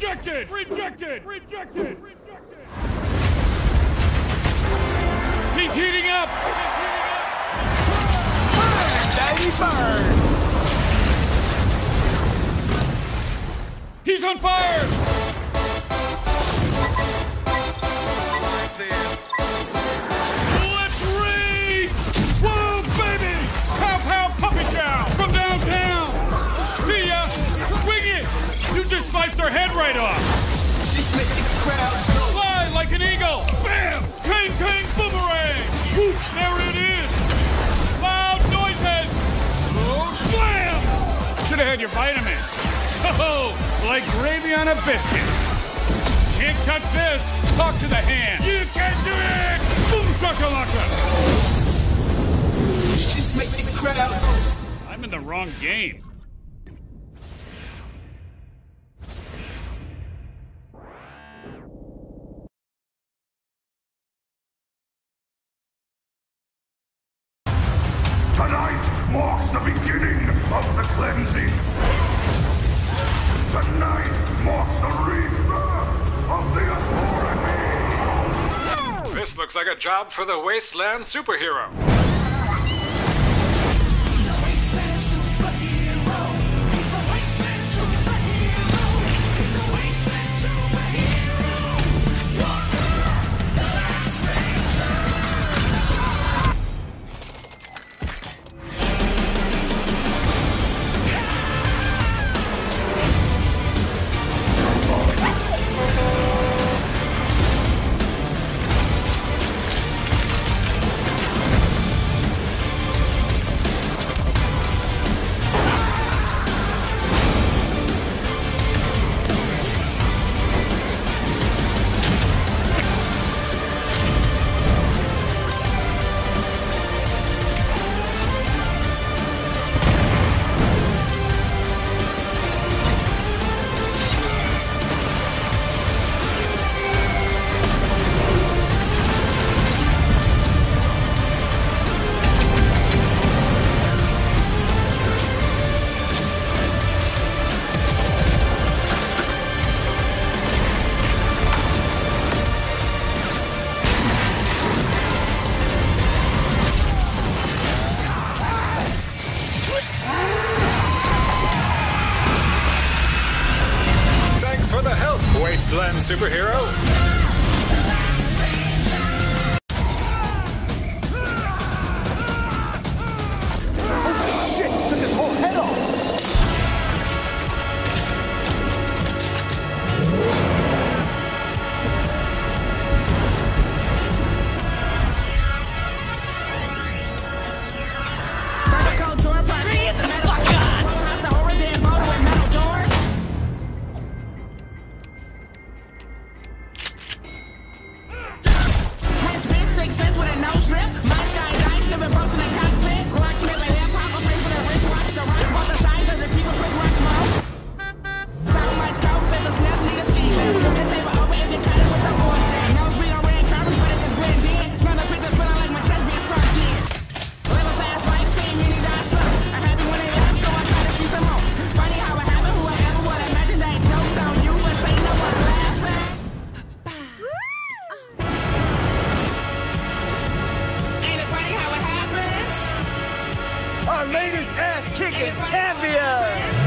Rejected! Rejected! Rejected! Rejected! He's heating up! He's heating up! Daddy burn! He's on fire! Let's reach! Whoa, right off! Just make the crowd go. Fly like an eagle! Bam! Tang tang boomerang! Whoop! There it is! Loud noises! Oh, slam! Should have had your vitamins. Oh, like gravy on a biscuit. Can't touch this. Talk to the hand. You can do it! Boom shakalaka! Just make the crowd go. I'm in the wrong game. Tonight marks the beginning of the cleansing. Tonight marks the rebirth of the authority. This looks like a job for the Wasteland superhero. Wasteland superhero. Dice, living boats Our latest ass kicking champion.